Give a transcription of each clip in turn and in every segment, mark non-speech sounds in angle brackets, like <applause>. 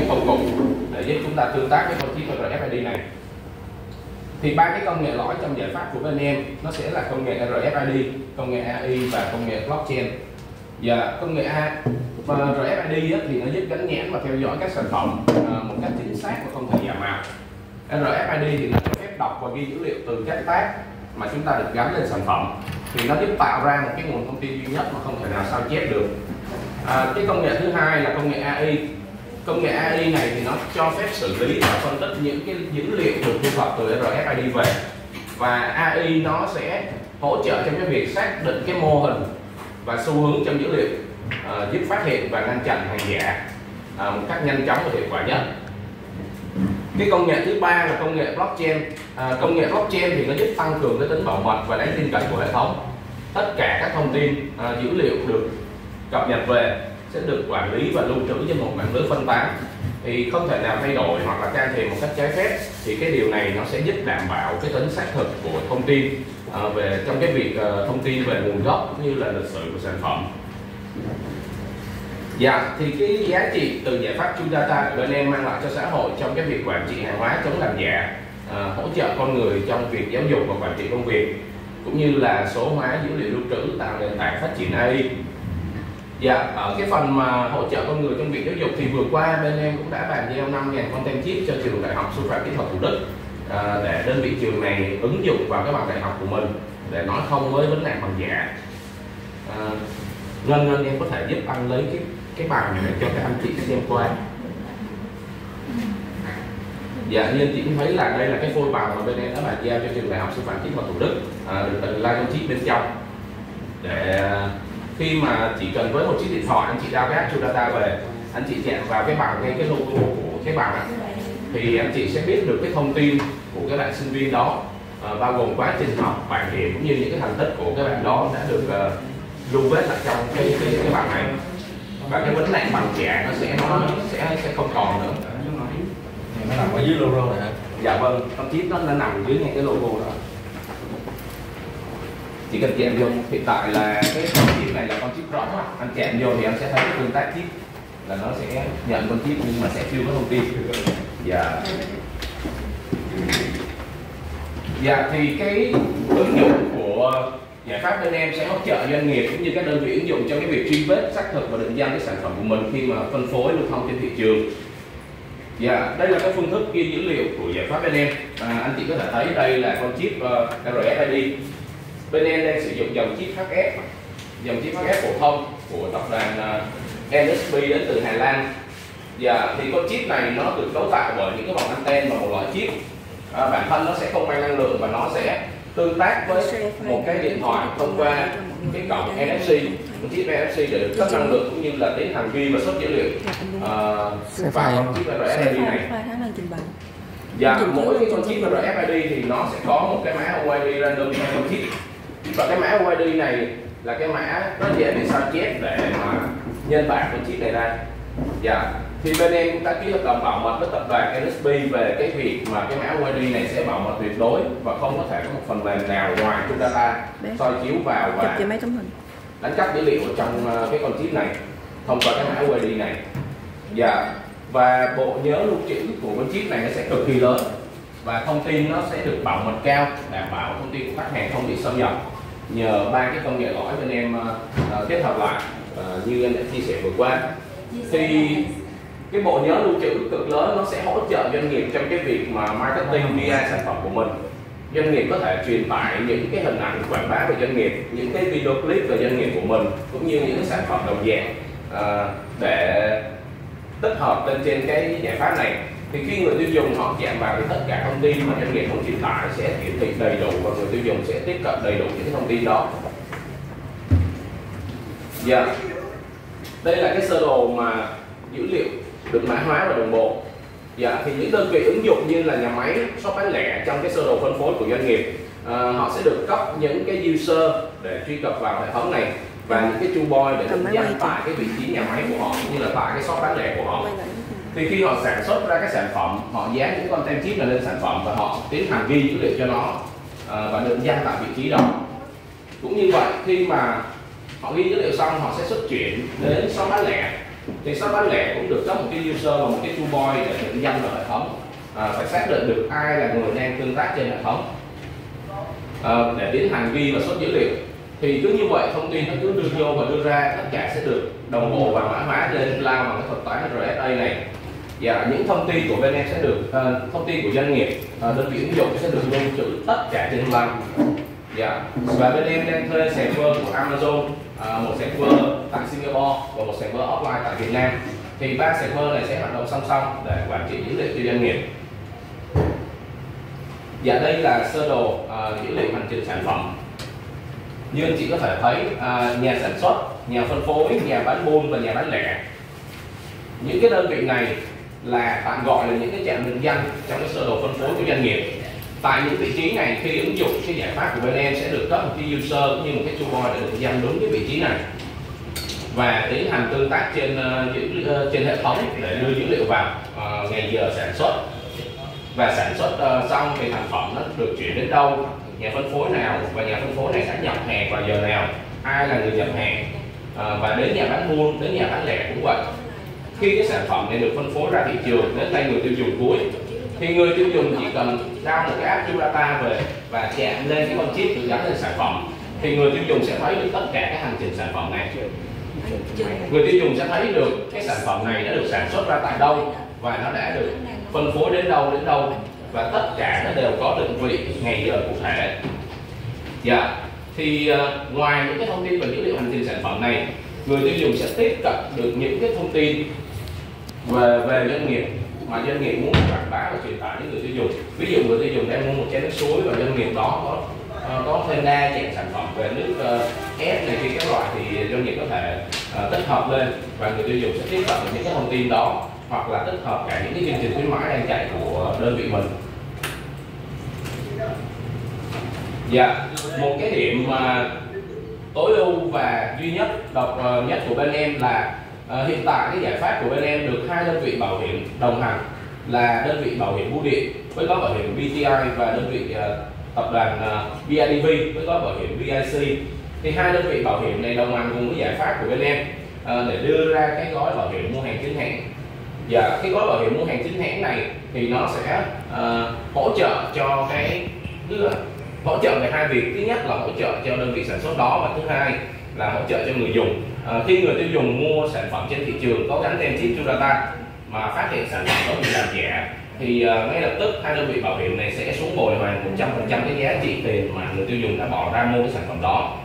cái công cụ để giúp chúng ta tương tác với con chip RFID này thì ba cái công nghệ lõi trong giải pháp của bên em nó sẽ là công nghệ RFID, công nghệ AI và công nghệ blockchain. Và công nghệ A và RFID thì nó giúp gắn nhãn và theo dõi các sản phẩm à, một cách chính xác và không thể giả mạo. RFID thì nó cho phép đọc và ghi dữ liệu từ các tác mà chúng ta được gắn lên sản phẩm thì nó giúp tạo ra một cái nguồn thông tin duy nhất mà không thể nào sao chép được. À, cái công nghệ thứ hai là công nghệ AI công nghệ AI này thì nó cho phép xử lý và phân tích những cái dữ liệu được thu thập từ RFID về. Và AI nó sẽ hỗ trợ trong cái việc xác định cái mô hình và xu hướng trong dữ liệu uh, giúp phát hiện và ngăn chặn hàng giả uh, một cách nhanh chóng và hiệu quả nhất. Cái công nghệ thứ ba là công nghệ blockchain. À, công nghệ blockchain thì nó giúp tăng cường cái tính bảo mật và đáng tin cậy của hệ thống. Tất cả các thông tin à, dữ liệu được cập nhật về sẽ được quản lý và lưu trữ trên một mạng lưới phân tán. Thì không thể nào thay đổi hoặc là can thiệp một cách trái phép thì cái điều này nó sẽ giúp đảm bảo cái tính xác thực của thông tin à, về trong cái việc uh, thông tin về nguồn gốc cũng như là lịch sử của sản phẩm. Dạ, thì cái giá trị từ giải pháp True Data của bên em mang lại cho xã hội trong cái việc quản trị hàng hóa chống làm giả, à, hỗ trợ con người trong việc giáo dục và quản trị công việc, cũng như là số hóa dữ liệu lưu trữ tạo nền tảng phát triển AI Dạ, ở cái phần mà hỗ trợ con người trong việc giáo dục thì vừa qua bên em cũng đã bàn giao 5.000 content chip cho trường Đại học Sư phạm Kỹ thuật Thủ Đức à, để đơn vị trường này ứng dụng vào cái bằng đại học của mình để nói không với vấn nạn bằng giả. À, Ngân Ngân em có thể giúp anh lấy cái cái bằng này cho các anh chị xem qua. Dạ, như anh chị cũng thấy là đây là cái phôi bằng mà bên em đã bàn giao cho trường Đại học Sư phạm Kỹ thuật Thủ Đức à, được tận lai con chip bên trong để khi mà chỉ cần với một chiếc điện thoại anh chị download cái True Data về anh chị chạm vào cái bằng ngay cái logo của cái bằng ấy, thì anh chị sẽ biết được cái thông tin của các bạn sinh viên đó uh, bao gồm quá trình học bản điểm cũng như những cái thành tích của các bạn đó đã được uh, lưu vết lại trong cái cái, cái bằng này. Và cái vấn nạn bằng giả nó sẽ nó sẽ sẽ không còn nữa. Nó nằm ở dưới logo này hả? dạ vâng con chip nó, nó nằm dưới ngay cái logo đó chỉ cần chạm vô. Hiện tại là cái con chip này là con chip rỗng anh chạm vô thì anh sẽ thấy cái tương tác chip là nó sẽ nhận con chip nhưng mà sẽ chưa có thông tin. Dạ. Dạ thì cái ứng dụng của giải pháp bên em sẽ hỗ trợ doanh nghiệp cũng như các đơn vị ứng dụng trong cái việc truy vết xác thực và định danh cái sản phẩm của mình khi mà phân phối lưu thông trên thị trường. Dạ, đây là cái phương thức ghi dữ liệu của giải pháp bên em. À, anh chị có thể thấy đây là con chip ờ, uh, RFID bên em đang sử dụng dòng chip HF dòng chip HF phổ thông của tập đoàn uh, NSB đến từ Hà Lan. Và thì con chip này nó được cấu tạo bởi những cái vòng anten và một loại chip. À, bản thân nó sẽ không mang năng lượng và nó sẽ tương tác với một cái điện thoại thông qua cái cổng NFC con chip NFC để được cấp năng lượng cũng như là tiến hành ghi và xuất dữ liệu uh, vào con chip RFID này. Và mỗi cái con chip RFID thì nó sẽ có một cái mã OID random trong con chip và cái mã OID này là cái mã nó dễ bị sao chép để mà nhân bản con chip này ra dạ. Thì bên em cũng đã ký hợp đồng bảo mật với tập đoàn NSB về cái việc mà cái mã OID này sẽ bảo mật tuyệt đối và không có thể có một phần mềm nào ngoài True Data soi chiếu vào và đánh cắp dữ liệu ở trong ờ, cái con chip này thông qua cái mã OID này. Dạ. Và bộ nhớ lưu trữ của con chip này nó sẽ cực kỳ lớn và thông tin nó sẽ được bảo mật cao đảm bảo thông tin của khách hàng không bị xâm nhập nhờ ba cái công nghệ lõi bên em uh, kết hợp lại uh, như anh đã chia sẻ vừa qua. Thì cái bộ nhớ lưu trữ cực lớn nó sẽ hỗ trợ doanh nghiệp trong cái việc mà marketing VI sản phẩm của mình. Doanh nghiệp có thể truyền tải những cái hình ảnh quảng bá về doanh nghiệp những cái video clip về doanh nghiệp của mình cũng như những cái sản phẩm đồng dạng uh, để tích hợp lên trên cái giải pháp này thì khi người tiêu dùng họ chạm vào thì tất cả thông tin mà doanh nghiệp muốn truyền tải sẽ hiển thị đầy đủ và người tiêu dùng sẽ tiếp cận đầy đủ những thông tin đó. Dạ. Yeah. đây là cái sơ đồ mà dữ liệu được mã hóa và đồng bộ. Dạ thì những đơn vị ứng dụng như là nhà máy shop bán lẻ trong cái sơ đồ phân phối của doanh nghiệp à, họ sẽ được cấp những cái user để truy cập vào hệ thống này và những cái chu boy để định danh tại cái vị trí nhà máy của họ cũng như là tại cái shop bán lẻ của họ thì khi họ sản xuất ra cái sản phẩm họ dán những con tem chip này lên sản phẩm và họ tiến hành ghi dữ liệu cho nó à, và định danh tại vị trí đó. Cũng như vậy khi mà họ ghi dữ liệu xong họ sẽ xuất chuyển đến shop bán lẻ. Thì shop bán lẻ cũng được cấp một cái user và một cái tool boy để định danh vào hệ thống à, phải xác định được ai là người đang tương tác trên hệ thống à, để tiến hành ghi và xuất dữ liệu. Thì cứ như vậy thông tin nó cứ đưa vô và đưa ra tất cả sẽ được đồng bộ và mã hóa lên cloud bằng cái thuật toán RSA này dạ những thông tin của bên em sẽ được uh, thông tin của doanh nghiệp uh, đơn vị ứng dụng sẽ được lưu trữ tất cả trên cloud dạ và bên em đang thuê server của Amazon uh, một server tại Singapore và một server offline tại Việt Nam. Thì ba server này sẽ hoạt động song song để quản trị dữ liệu cho doanh nghiệp. Dạ đây là sơ đồ uh, dữ liệu hành trình sản phẩm. Như anh chị có thể thấy uh, nhà sản xuất, nhà phân phối, nhà bán buôn và nhà bán lẻ. Những cái đơn vị này là tạm gọi là những cái trạm định danh trong cái sơ đồ phân phối của doanh nghiệp. Tại những vị trí này khi ứng dụng cái giải pháp của bên em sẽ được cấp một cái user cũng như một cái toolbar để định danh đúng cái vị trí này. Và tiến hành tương tác trên uh, dữ, uh, trên hệ thống để đưa dữ liệu vào uh, ngày giờ sản xuất. Và sản xuất uh, xong thì thành phẩm nó được chuyển đến đâu? Nhà phân phối nào? Và nhà phân phối này sẽ nhập hàng vào giờ nào? Ai là người nhập hàng? Uh, và đến nhà bán buôn đến nhà bán lẻ cũng vậy khi cái sản phẩm này được phân phối ra thị trường đến tay người tiêu dùng cuối thì người tiêu dùng chỉ cần download một cái app Data về và chạm lên cái con chip được gắn lên sản phẩm thì người tiêu dùng sẽ thấy được tất cả các hành trình sản phẩm này. Người tiêu dùng sẽ thấy được cái sản phẩm này đã được sản xuất ra tại đâu và nó đã được phân phối đến đâu đến đâu và tất cả nó đều có định vị ngày giờ cụ thể. Dạ thì uh, ngoài những cái thông tin về dữ liệu hành trình sản phẩm này người tiêu dùng sẽ tiếp cận được những cái thông tin về về doanh nghiệp mà doanh nghiệp muốn quảng bá và truyền tải đến người tiêu dùng. Ví dụ người tiêu dùng đang mua một chén nước suối và doanh nghiệp đó có ờ, có thêm đa dạng sản phẩm về nước uh, ép này kia các loại thì doanh nghiệp có thể uh, tích hợp lên và người tiêu dùng sẽ tiếp cận được những cái thông tin đó hoặc là tích hợp cả những cái chương trình khuyến mãi đang chạy của đơn vị mình. Dạ một cái điểm mà tối ưu và duy nhất độc nhất của bên em là à, hiện tại cái giải pháp của bên em được hai đơn vị bảo hiểm đồng hành là đơn vị bảo hiểm bưu điện với gói bảo hiểm BTI và đơn vị uh, tập đoàn ờ, uh, BIDV với gói bảo hiểm BIC thì hai đơn vị bảo hiểm này đồng hành cùng với giải pháp của bên em uh, để đưa ra cái gói bảo hiểm mua hàng chính hãng. Và cái gói bảo hiểm mua hàng chính hãng này thì nó sẽ uh, hỗ trợ cho cái hỗ trợ về hai việc. Thứ nhất là hỗ trợ cho đơn vị sản xuất đó và thứ hai là hỗ trợ cho người dùng à, khi người tiêu dùng mua sản phẩm trên thị trường có gắn tem chip Data mà phát hiện sản phẩm đó bị làm giả thì à, ngay lập tức hai đơn vị bảo hiểm này sẽ xuống bồi hoàn 100% cái giá trị tiền mà người tiêu dùng đã bỏ ra mua cái sản phẩm đó.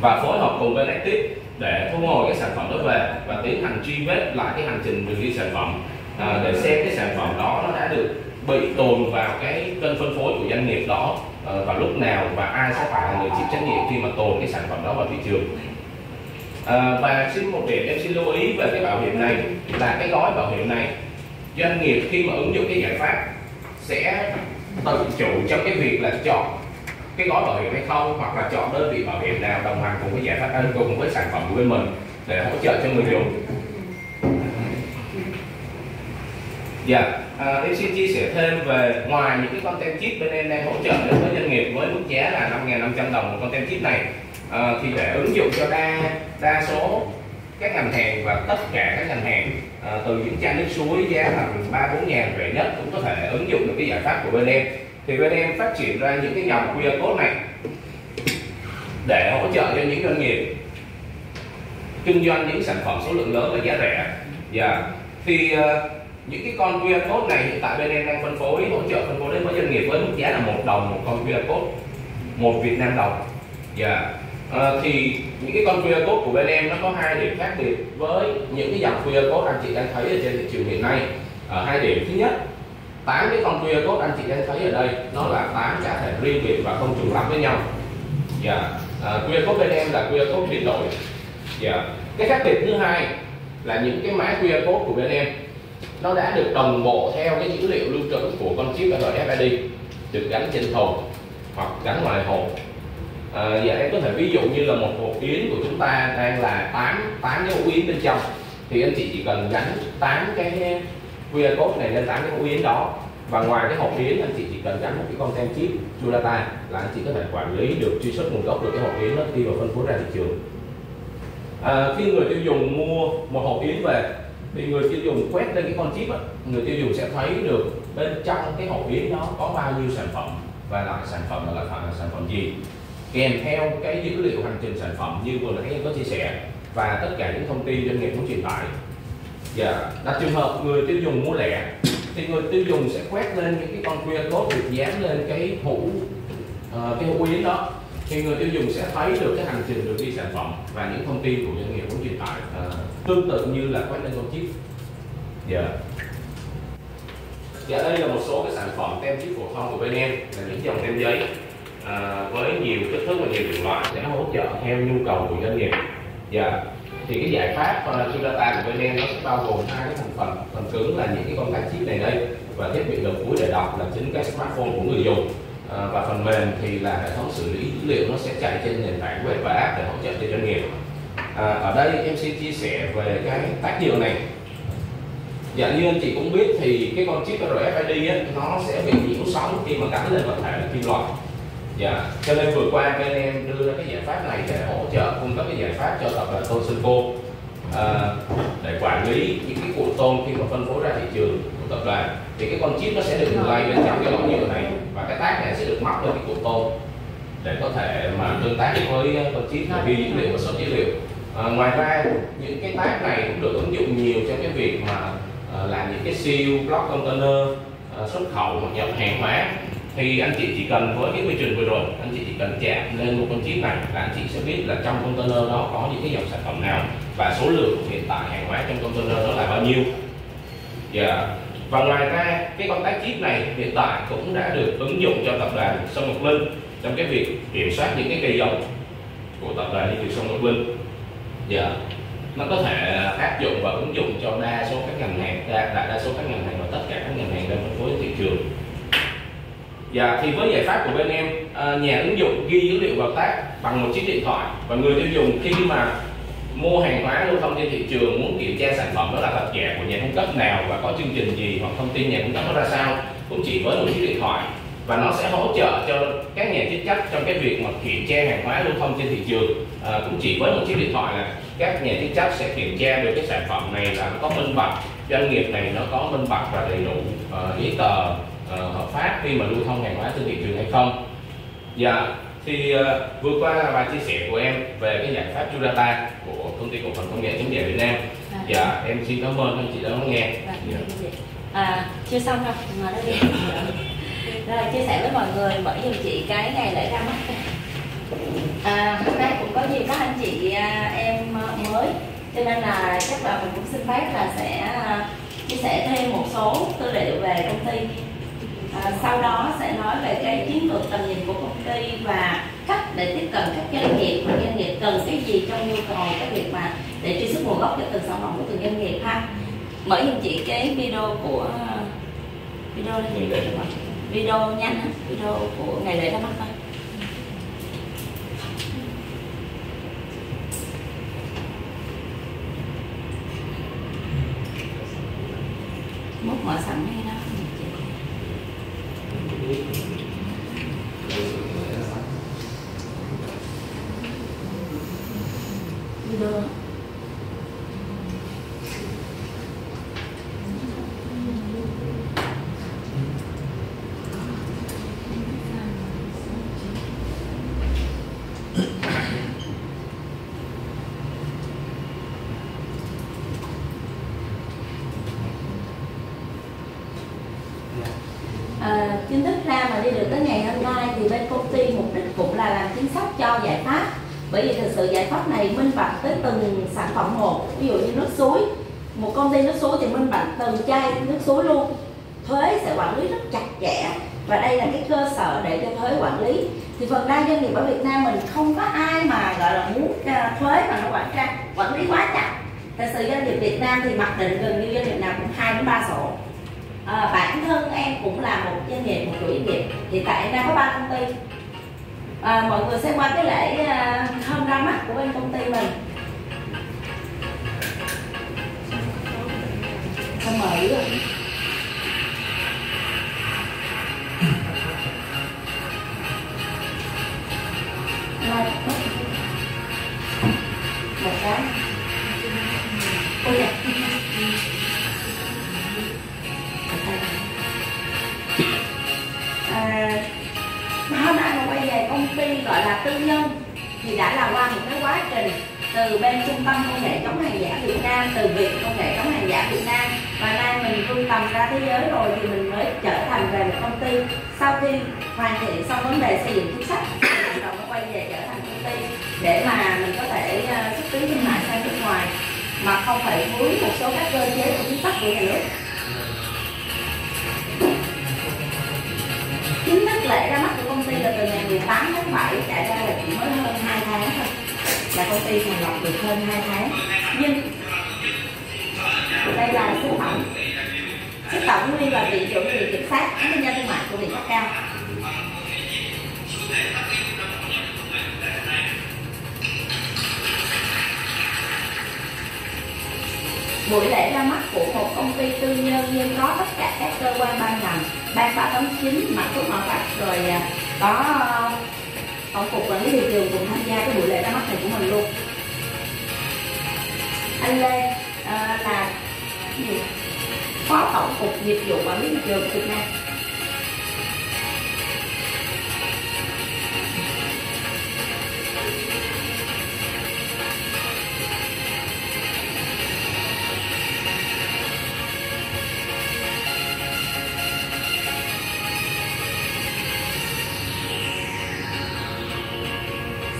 Và phối hợp cùng bên Active để thu hồi cái sản phẩm đó về và tiến hành truy vết lại cái hành trình đường đi sản phẩm à, để xem cái sản phẩm đó nó đã được bị tồn vào cái kênh phân phối của doanh nghiệp đó à, vào lúc nào và ai sẽ phải là người chịu trách nhiệm khi mà tồn cái sản phẩm đó vào thị trường à, và xin một điểm em xin lưu ý về cái bảo hiểm này là cái gói bảo hiểm này doanh nghiệp khi mà ứng dụng cái giải pháp sẽ tự chủ trong cái việc là chọn cái gói bảo hiểm hay không hoặc là chọn đơn vị bảo hiểm nào đồng hành cùng với giải pháp anh cùng với sản phẩm của bên mình để hỗ trợ cho người dùng Dạ, yeah. à, em xin chia sẻ thêm về ngoài những cái content chip bên em đang hỗ trợ đến với doanh nghiệp với mức giá là 5.500 đồng một content chip này à, thì để ứng dụng cho đa đa số các ngành hàng và tất cả các ngành hàng à, từ những chai nước suối giá tầm ba bốn ngàn rẻ nhất cũng có thể ứng dụng được cái giải pháp của bên em thì bên em phát triển ra những cái dòng QR code này để hỗ trợ cho những doanh nghiệp kinh doanh những sản phẩm số lượng lớn và giá rẻ và yeah. thì uh, những cái con QR code này hiện tại bên em đang phân phối hỗ trợ phân phối đến với doanh nghiệp với mức giá là một đồng một con QR code một Việt Nam đồng và yeah à, thì những cái con QR code của bên em nó có hai điểm khác biệt với những cái dòng QR code anh chị đang thấy ở trên thị trường hiện nay. Ở hai điểm. Thứ nhất tám cái con QR code anh chị đang thấy ở đây nó là tám cá thể riêng biệt và không trùng lắp với nhau. Dạ. Ờ, yeah. à, QR code bên em là QR code biến đổi. Yeah. cái khác biệt thứ hai là những cái mã QR code của bên em nó đã được đồng bộ theo cái dữ liệu lưu trữ của con chip RFID được gắn trên thùng hoặc gắn ngoài hộp à, giờ em có thể ví dụ như là một hộp yến của chúng ta đang là 8 tám cái hũ yến bên trong. Thì anh chị chỉ cần gắn 8 cái QR code này lên 8 cái hũ yến đó. Và ngoài cái hộp yến anh chị chỉ cần gắn một cái con tem chip chulata là anh chị có thể quản lý được truy xuất nguồn gốc được cái hộp yến đó khi mà phân phối ra thị trường. À, khi người tiêu dùng mua một hộp yến về thì người tiêu dùng quét lên cái con chip á, người tiêu dùng sẽ thấy được bên trong cái hộp yến đó có bao nhiêu sản phẩm. Và loại sản phẩm là loại sản phẩm gì? Kèm theo cái dữ liệu hành trình sản phẩm như vừa nãy em có chia sẻ và tất cả những thông tin doanh nghiệp muốn truyền tải. Dạ đặt trường hợp người tiêu dùng mua lẻ thì người tiêu dùng sẽ quét lên những cái con QR code được dán lên cái hũ uh, cái hũ yến đó. Thì người tiêu dùng sẽ thấy được cái hành trình được đi sản phẩm và những thông tin của doanh nghiệp muốn truyền tải uh, tương tự như là quét lên con chip. Dạ. Dạ đây là một số cái sản phẩm tem chip phổ thông của bên em là những dòng tem giấy à, với nhiều kích thước và nhiều chủng loại sẽ hỗ trợ theo nhu cầu của doanh nghiệp. Dạ. Thì cái giải pháp ờ, uh, Sudata của bên em nó sẽ bao gồm hai cái thành phần. Phần cứng là những cái con tác chip này đây và thiết bị đầu cuối để đọc là chính cái smartphone của người dùng. À, và phần mềm thì là hệ thống xử lý dữ liệu nó sẽ chạy trên nền tảng web và app để hỗ trợ cho doanh nghiệp. À, ở đây em xin chia sẻ về cái tác hiệu này. Dạ như anh chị cũng biết thì cái con chip RFID á, nó sẽ bị nhiễu sóng khi mà gắn lên vật thể kim loại dạ cho nên vừa qua bên em đưa ra cái giải pháp này để hỗ trợ cung cấp cái giải pháp cho tập đoàn Tosenco à, để quản lý những cái cuộn tôn khi mà phân phối ra thị trường của tập đoàn. Thì cái con chip nó sẽ được lay bên trong cái lỗ nhựa này và cái tác này sẽ được móc lên cái cuộn tôn để có thể mà tương tác với con chip để ghi dữ liệu và xuất dữ liệu. À, ngoài ra những cái tác này cũng được ứng dụng nhiều trong cái việc mà à, làm những cái siêu block container à, xuất khẩu hoặc nhập hàng hóa thì anh chị chỉ cần với cái quy trình vừa rồi anh chị chỉ cần chạm lên một con chip này là anh chị sẽ biết là trong container đó có những cái dòng sản phẩm nào và số lượng hiện tại hàng hóa trong container đó là bao nhiêu yeah. Và ngoài ra cái con tác chip này hiện tại cũng đã được ứng dụng cho tập đoàn Sông Ngọc Linh trong cái việc kiểm soát những cái cây giống của tập đoàn như Sông Ngọc Linh yeah. Nó có thể áp dụng và ứng dụng cho đa số các ngành hàng đa, đa, đa số các ngành hàng và tất cả các ngành hàng đang phân phối thị trường Dạ, thì với giải pháp của bên em, ờ, nhà ứng dụng ghi dữ liệu vào tác bằng một chiếc điện thoại và người tiêu dùng khi mà mua hàng hóa lưu thông trên thị trường muốn kiểm tra sản phẩm đó là thật giả của nhà cung cấp nào và có chương trình gì hoặc thông tin nhà cung cấp nó ra sao cũng chỉ với một chiếc điện thoại. Và nó sẽ hỗ trợ cho các nhà chức trách trong cái việc mà kiểm tra hàng hóa lưu thông trên thị trường. À, cũng chỉ với một chiếc điện thoại là các nhà chức trách sẽ kiểm tra được cái sản phẩm này là nó có minh bạch doanh nghiệp này nó có minh bạch và đầy đủ uh, giấy tờ hợp pháp khi mà lưu thông hàng hóa trên thị trường hay không. Dạ thì uh, vừa qua là bài chia sẻ của em về cái giải pháp Judata của công ty cổ phần công nghệ chống giả Việt Nam. À, dạ em xin cảm ơn anh chị đã lắng nghe. Dạ. dạ. à, chưa xong đâu mà đó đi. <laughs> Rồi chia sẻ với mọi người bởi vì chị cái ngày lễ ra mắt. À, hôm nay cũng có nhiều các anh chị à, em mới cho nên là chắc là mình cũng xin phép là sẽ à, chia sẻ thêm một số tư liệu về công ty. à, sau đó sẽ nói về cái chiến lược tầm nhìn của công ty và cách để tiếp cận các doanh nghiệp và doanh nghiệp cần cái gì trong nhu cầu cái việc mà để truy xuất nguồn gốc cho từng sản phẩm của từng doanh nghiệp ha. Mở giùm chị cái video của video gì video nhanh video của ngày lễ ra mắt thôi mốt mở sẵn hay đó video à, chính thức ra mà đi được tới ngày hôm nay thì bên công ty mục đích cũng là làm chính sách cho giải pháp bởi vì thực sự giải pháp này minh bạch tới từng sản phẩm một ví dụ như nước suối một công ty nước suối thì minh bạch từng chai nước suối luôn thuế sẽ quản lý rất chặt chẽ. Và đây là cái cơ sở để cho thuế quản lý. Thì phần đa doanh nghiệp ở Việt Nam mình không có ai mà gọi là muốn à, thuế mà nó quản tra quản lý quá chặt. Thật sự doanh nghiệp Việt Nam thì mặc định gần như doanh nghiệp nào cũng hai đến ba sổ. À, bản thân em cũng là một doanh nghiệp một chủ doanh nghiệp. Hiện tại em đang có ba công ty. À, mọi người xem qua cái lễ à, hôm ra mắt của bên công ty mình. Không mở đã là qua một cái quá trình từ bên trung tâm công nghệ chống hàng giả Việt Nam từ việc công nghệ chống hàng giả Việt Nam. Và nay mình vươn tầm ra thế giới rồi thì mình mới trở thành về một công ty. Sau khi hoàn thiện xong vấn đề xây dựng chính sách thì bắt đầu quay về trở thành công ty để mà mình có thể uh, xúc tiến thương mại sang nước ngoài mà không phải vướng một số các cơ chế của chính sách của nhà nước. Chính thức lễ ra mắt của công ty là đi sàng lọc được hơn 2 tháng. Nhưng đây là xuất tổng xuất tổng nguyên là vị trưởng viện kiểm sát an nhân thương mại của viện cấp cao buổi lễ ra mắt của một công ty tư nhân nhưng có tất cả các cơ quan ban ngành, ban ba tám chín mặt thuốc họ phát rồi à, có tổng cục quản lý thị trường cùng tham gia cái buổi lễ ra mắt này của mình luôn anh lê à, là gì? phó tổng cục dịch vụ quản lý thị trường việt nam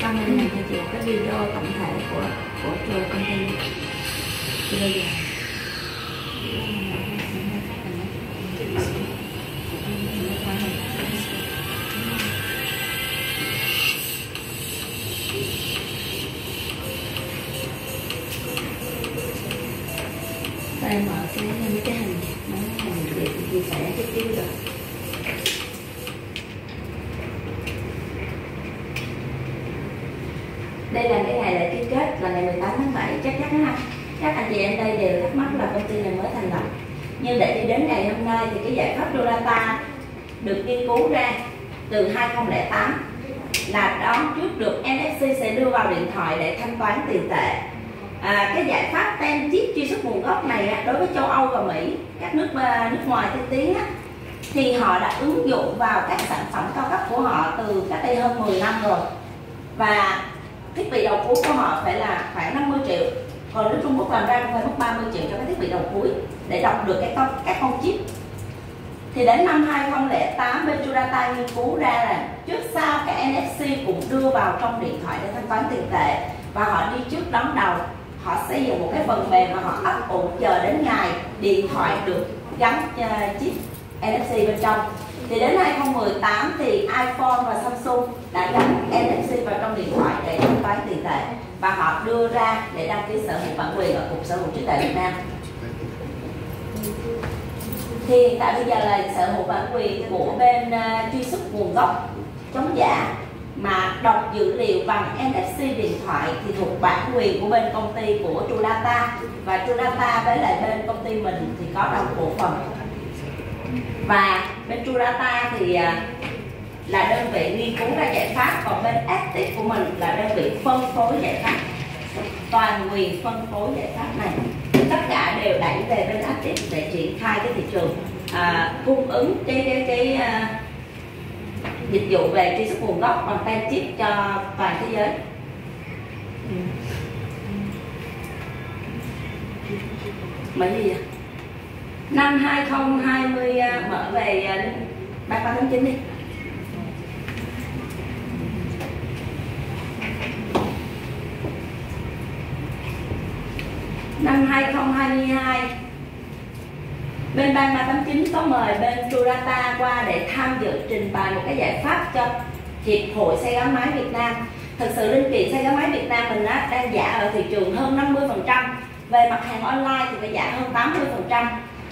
xong rồi mình sẽ chị cái video tổng bây giờ đây mở cái mấy cái hình mấy cái hình để chia sẻ cái tiếp được đây là cái ngày lễ ký kết là ngày 18 tháng 7 chắc chắn ha các anh chị em đây đều thắc mắc là công ty này mới thành lập. Nhưng để đi đến ngày hôm nay thì cái giải pháp Dolata được nghiên cứu ra từ 2008 là đón trước được NFC sẽ đưa vào điện thoại để thanh toán tiền tệ. À, cái giải pháp tem chip truy xuất nguồn gốc này á, đối với châu Âu và Mỹ các nước à, nước ngoài tiên tiến á, thì họ đã ứng dụng vào các sản phẩm cao cấp của họ từ cách đây hơn 10 năm rồi. Và thiết bị đầu cuối của họ phải là khoảng 50 triệu còn nếu Trung Quốc làm ra cũng phải mất 30 triệu cho cái thiết bị đầu cuối để đọc được cái con các con chip. Thì đến năm 2008 bên Jurata nghiên cứu ra là trước sau cái NFC cũng đưa vào trong điện thoại để thanh toán tiền tệ và họ đi trước đón đầu. Họ xây dựng một cái phần mềm mà họ ấp ủ chờ đến ngày điện thoại được gắn uh, chip NFC bên trong. Thì đến 2018 thì iPhone và Samsung đã gắn NFC vào trong điện thoại để thanh toán tiền tệ và họ đưa ra để đăng ký sở hữu bản quyền ở cục sở hữu trí tuệ Việt Nam. Thì hiện tại bây giờ là sở hữu bản quyền của bên uh, truy xuất nguồn gốc chống giả mà đọc dữ liệu bằng NFC điện thoại thì thuộc bản quyền của bên công ty của Trudata và Trudata với lại bên công ty mình thì có đồng cổ phần. Và bên Trudata thì uh, là đơn vị nghiên cứu ra giải pháp còn bên Active của mình là đơn vị phân phối giải pháp. Toàn quyền phân phối giải pháp này. Tất cả đều đẩy về bên Active để triển khai cái thị trường à, cung ứng cái cái cái à, dịch vụ về truy xuất nguồn gốc bằng tem chip cho toàn thế giới. Mấy gì vậy? năm 2020 à, mở về à, ba ba tháng chín đi. Năm 2022 bên ban 389 có mời bên Surata qua để tham dự trình bày một cái giải pháp cho hiệp hội xe gắn máy Việt Nam. Thực sự linh kiện xe gắn máy Việt Nam mình á, đang giả ở thị trường hơn 50% về mặt hàng online thì phải giả hơn 80%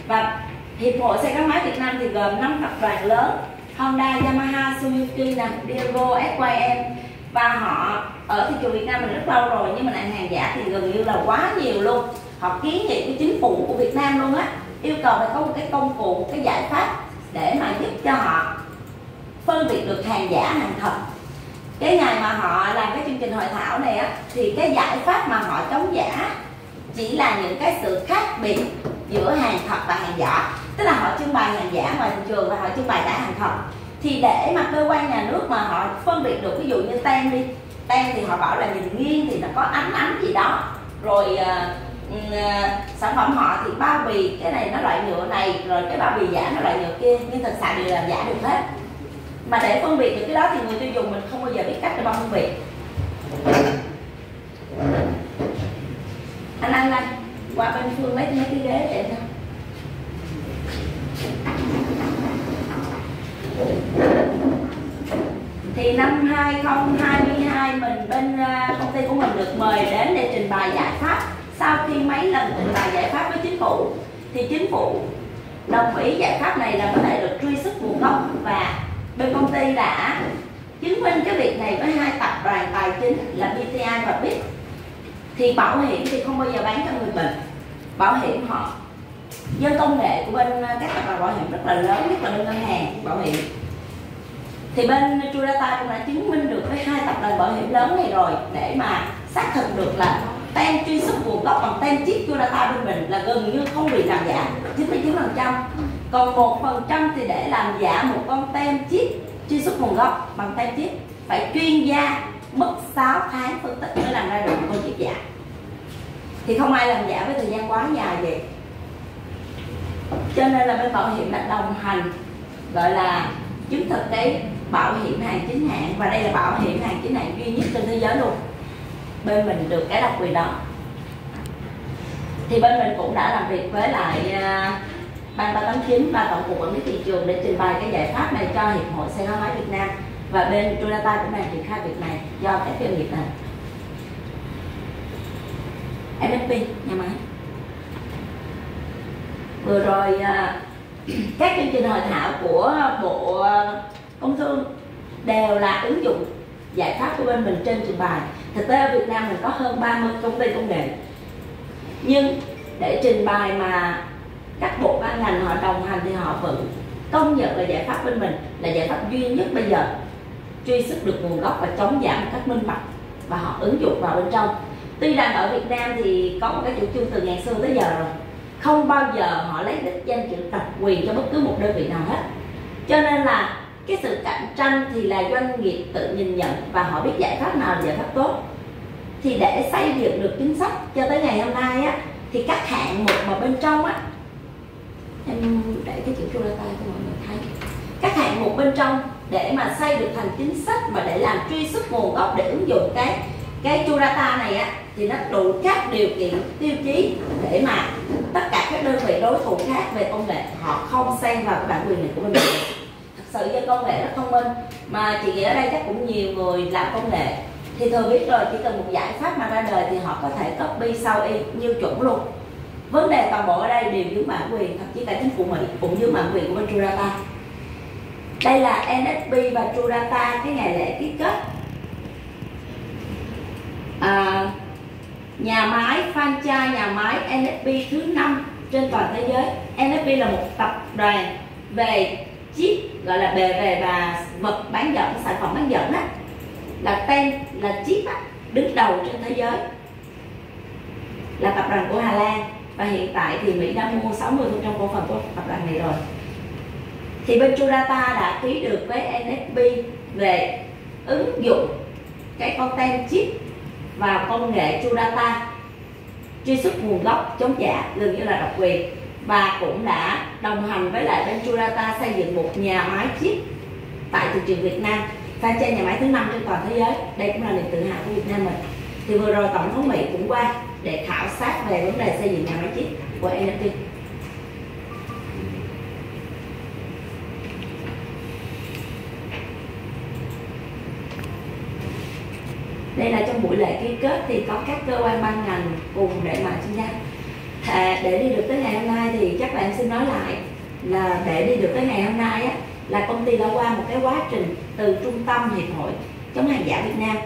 và hiệp hội xe gắn máy Việt Nam thì gồm 5 tập đoàn lớn Honda, Yamaha, Suzuki, nè, Diego, SYM và họ ở thị trường Việt Nam mình rất lâu rồi nhưng mà lại hàng giả thì gần như là quá nhiều luôn họ kiến nghị với chính phủ của Việt Nam luôn á yêu cầu phải có một cái công cụ một cái giải pháp để mà giúp cho họ phân biệt được hàng giả hàng thật. Cái ngày mà họ làm cái chương trình hội thảo này á thì cái giải pháp mà họ chống giả chỉ là những cái sự khác biệt giữa hàng thật và hàng giả. Tức là họ trưng bày hàng giả ngoài thị trường và họ trưng bày cả hàng thật. Thì để mà cơ quan nhà nước mà họ phân biệt được ví dụ như tem đi tem thì họ bảo là nhìn nghiêng thì nó có ánh ánh gì đó. Rồi uh, Ừ, à, sản phẩm họ thì bao bì, cái này nó loại nhựa này, rồi cái bao bì giả nó loại nhựa kia, nhưng thực sự đều làm giả được hết. Mà để phân biệt được cái đó thì người tiêu dùng mình không bao giờ biết cách để mà phân biệt. Anh anh anh, qua bên phương lấy mấy cái ghế để cho thì năm 2022 mình bên à, công ty của mình được mời đến để trình bày giải pháp sau khi mấy lần trình bày giải pháp với chính phủ, thì chính phủ đồng ý giải pháp này là có thể được truy xuất nguồn gốc và bên công ty đã chứng minh cái việc này với hai tập đoàn tài chính là BTI và BIT thì bảo hiểm thì không bao giờ bán cho người bệnh, bảo hiểm họ, do công nghệ của bên, các tập đoàn bảo hiểm rất là lớn, nhất là bên ngân hàng bảo hiểm. Thì bên Jurata cũng đã chứng minh được với hai tập đoàn bảo hiểm lớn này rồi, để mà xác thực được là tem truy xuất nguồn gốc bằng tem chip Jurata bên mình là gần như không bị làm giả. 99 phần trăm. Còn một phần trăm thì để làm giả một con tem chip truy xuất nguồn gốc bằng tem chip phải chuyên gia mất 6 tháng phân tích mới làm ra được một con chip giả. Thì không ai làm giả với thời gian quá dài vậy. Cho nên là bên bảo hiểm đã đồng hành, gọi là chứng thực cái bảo hiểm hàng chính hãng. Và đây là bảo hiểm hàng chính hãng duy nhất trên thế giới luôn bên mình được cái đặc quyền đó. Thì bên mình cũng đã làm việc với lại ban 389 và tổng cục quản lý thị trường để trình bày cái giải pháp này cho hiệp hội xe gắn máy Việt Nam và bên Toyota cũng đang triển khai việc này do các doanh nghiệp này MSP nhà máy. Vừa rồi à, <clears throat> các chương trình hội thảo của bộ công thương đều là ứng dụng giải pháp của bên mình trên trình bày thực tế ở Việt Nam mình có hơn 30 công ty công nghệ. Nhưng để trình bày mà các bộ ban ngành họ đồng hành thì họ vẫn công nhận là giải pháp bên mình là giải pháp duy nhất bây giờ, truy xuất được nguồn gốc và chống giảm một cách minh bạch và họ ứng dụng vào bên trong. Tuy rằng ở Việt Nam thì có một cái chủ trương từ ngàn xưa tới giờ rồi. Không bao giờ họ lấy đích danh chữ độc quyền cho bất cứ một đơn vị nào hết. Cho nên là cái sự cạnh tranh thì là doanh nghiệp tự nhìn nhận và họ biết giải pháp nào là giải pháp tốt. Thì để xây dựng được chính sách cho tới ngày hôm nay á, thì các hạng mục mà bên trong á, em để cái chữ tay cho mọi người thấy. Các hạng mục bên trong để mà xây được thành chính sách mà để làm truy xuất nguồn gốc để ứng dụng cái cái churata này á, thì nó đủ các điều kiện, tiêu chí để mà tất cả các đơn vị đối thủ khác về công nghệ họ không xen vào cái bản quyền này của mình sự do công nghệ rất thông minh. Mà chị nghĩ ở đây chắc cũng nhiều người làm công nghệ. Thì thường biết rồi chỉ cần một giải pháp mà ra đời thì họ có thể copy sau y như chuẩn luôn. Vấn đề toàn bộ ở đây đều dưới bản quyền thậm chí cả chính phủ mỹ cũng dưới bản quyền của bên Trudata đây là NFP và Trudata cái ngày lễ ký kết. À, nhà máy franchise nhà máy NFP thứ năm trên toàn thế giới. NFP là một tập đoàn về chip gọi là bề về và vật bán dẫn sản phẩm bán dẫn á là tên là chip á, đứng đầu trên thế giới. Là tập đoàn của Hà Lan. Và hiện tại thì Mỹ đã mua 60% cổ phần của tập đoàn này rồi. Thì bên Churata đã ký được với NFB về ứng dụng cái con tem chip và công nghệ Churata truy xuất nguồn gốc chống giả gần như là độc quyền và cũng đã đồng hành với lại bên Churata xây dựng một nhà máy chip tại thị trường Việt Nam franchise nhà máy thứ năm trên toàn thế giới. Đây cũng là niềm tự hào của Việt Nam mình. Thì vừa rồi tổng thống Mỹ cũng qua để khảo sát về vấn đề xây dựng nhà máy chip của NFT đây là trong buổi lễ ký kết thì có các cơ quan ban ngành cùng để mà tham gia à, để đi được tới ngày hôm nay thì chắc là em xin nói lại là để đi được tới ngày hôm nay á, là công ty đã qua một cái quá trình từ trung tâm hiệp hội chống hàng giả Việt Nam.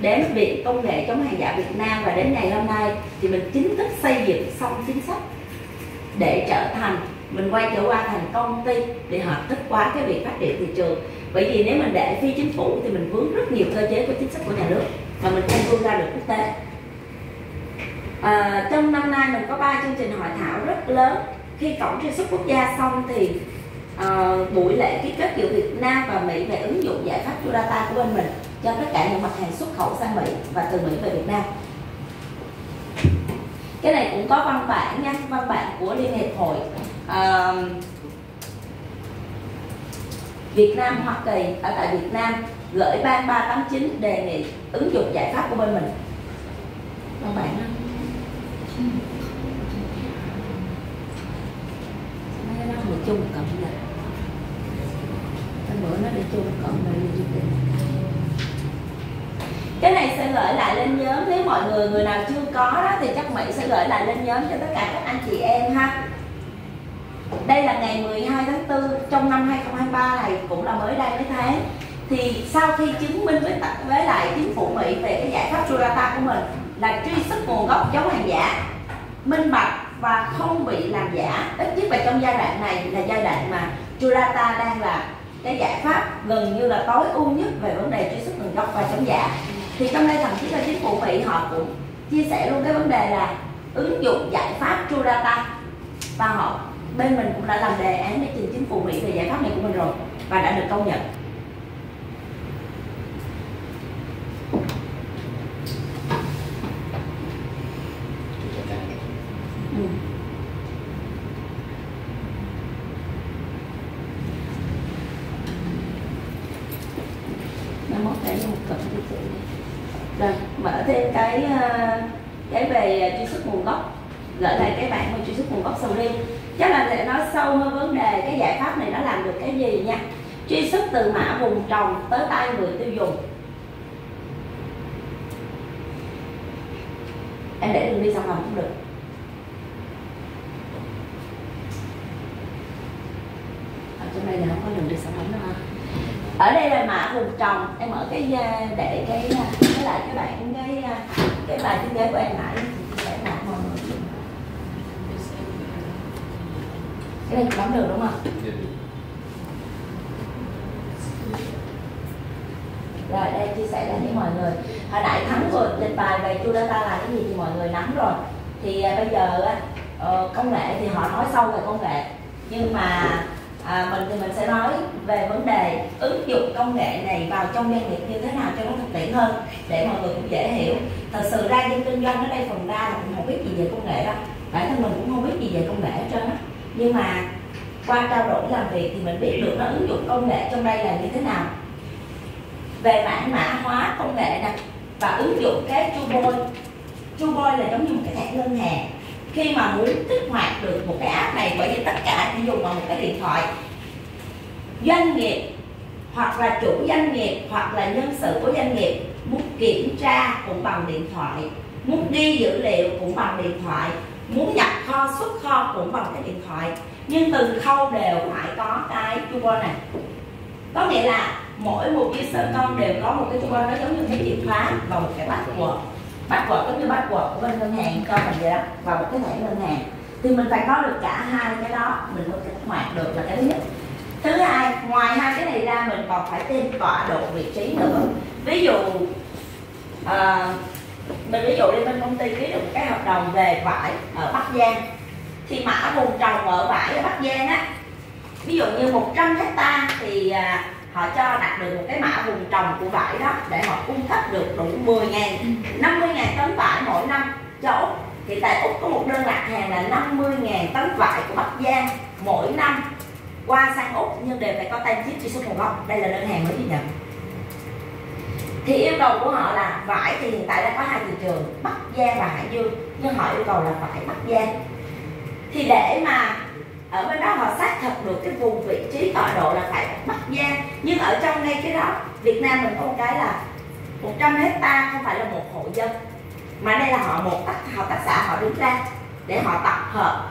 Đến viện công nghệ chống hàng giả Việt Nam và đến ngày hôm nay thì mình chính thức xây dựng xong chính sách để trở thành mình quay trở qua thành công ty để hợp thức hóa cái việc phát triển thị trường. Bởi vì nếu mình để phi chính phủ thì mình vướng rất nhiều cơ chế của chính sách của nhà nước mà mình không vươn ra được quốc tế à, trong năm nay mình có ba chương trình hội thảo rất lớn. Khi cổng truy xuất quốc gia xong thì à, buổi lễ ký kết giữa Việt Nam và Mỹ về ứng dụng giải pháp data của bên mình cho tất cả những mặt hàng xuất khẩu sang Mỹ và từ Mỹ về Việt Nam. Cái này cũng có văn bản nha văn bản của liên hiệp hội à, Việt Nam Hoa Kỳ ở tại Việt Nam gửi ban 389 đề nghị ứng dụng giải pháp của bên mình. Văn bản đó mấy nó được chung cộng là bữa nó để chung cộng là gì cái này sẽ gửi lại lên nhóm, nếu mọi người người nào chưa có đó thì chắc Mỹ sẽ gửi lại lên nhóm cho tất cả các anh chị em ha. Đây là ngày 12 tháng 4 trong năm 2023 này cũng là mới đây mấy tháng. Thì sau khi chứng minh với với lại chính phủ Mỹ về cái giải pháp Surata của mình là truy xuất nguồn gốc giống hàng giả minh bạch và không bị làm giả. Ít nhất là trong giai đoạn này là giai đoạn mà Churata đang là cái giải pháp gần như là tối ưu nhất về vấn đề truy xuất nguồn gốc và chống giả. Thì trong đây thậm chí là chính phủ Mỹ họ cũng chia sẻ luôn cái vấn đề là ứng dụng giải pháp Churata Data và họ, bên mình cũng đã làm đề án để trình chính phủ Mỹ về giải pháp này của mình rồi và đã được công nhận ừ. Nó mốt để một cận đi chị rồi mở thêm cái ờ, cái về truy xuất nguồn gốc gửi lại cái bản về truy xuất nguồn gốc sầu riêng chắc là để nói sâu hơn vấn đề cái giải pháp này nó làm được cái gì nha truy xuất từ mã vùng tới tay người tiêu dùng. Em để đường đi sản phẩm cũng được. Ở trong đây là không có đường đi sản phẩm đâu ha ở đây là mã vùng trồng em mở cái à, để cái à, cái lại các bạn cái à, cái bài thiết kế của em lại để mọi người. Cái này bấm được đúng không rồi đây chia sẻ lại với mọi người. Hồi nãy thắng vừa trình bày về chu data là cái gì thì mọi người nắm rồi. Thì à, bây giờ à, ờ, công nghệ thì họ nói sâu về công nghệ. Nhưng mà à, mình thì mình sẽ nói về vấn đề ứng dụng công nghệ này vào trong doanh nghiệp như thế nào cho nó thực tiễn hơn để mọi người cũng dễ hiểu. Thật sự ra dân kinh doanh ở đây phần đa là cũng không biết gì về công nghệ đâu. Bản thân mình cũng không biết gì về công nghệ hết trơn á. Nhưng mà qua trao đổi làm việc thì mình biết được nó ứng dụng công nghệ trong đây là như thế nào về mảng mã hóa công nghệ nè và ứng dụng cái chu bôi chu bôi là giống như một cái thẻ ngân hàng. Khi mà muốn kích hoạt được một cái app này bởi vì tất cả chỉ dùng bằng một cái điện thoại, doanh nghiệp hoặc là chủ doanh nghiệp hoặc là nhân sự của doanh nghiệp muốn kiểm tra cũng bằng điện thoại, muốn ghi dữ liệu cũng bằng điện thoại, muốn nhập kho, xuất kho cũng bằng cái điện thoại. Nhưng từng khâu đều phải có cái chuông này. Có nghĩa là mỗi một user con đều có một cái chuông nó giống như cái chìa khóa và một cái bắt quẹt, bắt password giống như password của bên ngân hàng cho mình vậy đó và một cái thẻ ngân hàng. Thì mình phải có được cả hai cái đó mình mới kích hoạt được. Là cái thứ nhất thứ hai ngoài hai cái này ra mình còn phải tên tọa độ vị trí nữa. Ví dụ à, mình ví dụ đi bên công ty ký được một cái hợp đồng về vải ở Bắc Giang. Thì mã vùng trồng ở vải ở Bắc Giang á ví dụ như 100 hecta thì à, họ cho đặt được một cái mã vùng trồng của vải đó để họ cung cấp được đủ 10 ngàn 50 ngàn tấn vải mỗi năm cho Úc. Thì tại Úc có một đơn đặt hàng là 50 ngàn tấn vải của Bắc Giang mỗi năm qua sang Úc, nhưng đều phải có tem chip truy xuất nguồn gốc. Đây là đơn hàng mới ghi nhận. Thì yêu cầu của họ là vải thì hiện tại đã có hai thị trường, Bắc Giang và Hải Dương, nhưng họ yêu cầu là vải Bắc Giang. Thì để mà ở bên đó họ xác thực được cái vùng vị trí tọa độ là phải Bắc Giang. Nhưng ở trong ngay cái đó, Việt Nam mình có một cái là 100 hecta không phải là một hộ dân. Mà đây là họ một tác, hợp tác xã họ đứng ra để họ tập hợp.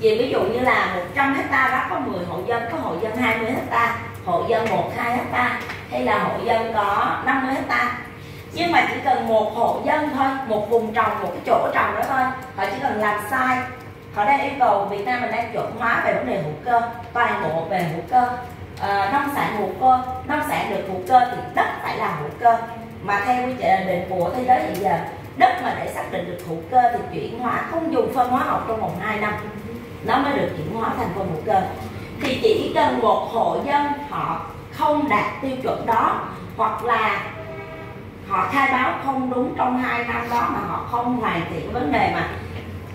Chỉ ví dụ như là 100 hecta đó có 10 hộ dân, có hộ dân 20 hecta, hộ dân 1 2 hecta, hay là hộ dân có 50 hecta. Nhưng mà chỉ cần một hộ dân thôi, một vùng trồng, một cái chỗ trồng đó thôi, họ chỉ cần làm sai họ đang yêu cầu Việt Nam mình đang chuẩn hóa về vấn đề hữu cơ toàn bộ về hữu cơ. À, nông sản hữu cơ nông sản được hữu cơ thì đất phải là hữu cơ. Mà theo quy định của thế giới hiện giờ đất mà để xác định được hữu cơ thì chuyển hóa không dùng phân hóa học trong vòng 2 năm nó mới được chuyển hóa thành phân hữu cơ. Thì chỉ cần một hộ dân họ không đạt tiêu chuẩn đó hoặc là họ khai báo không đúng trong hai năm đó mà họ không hoàn thiện vấn đề mà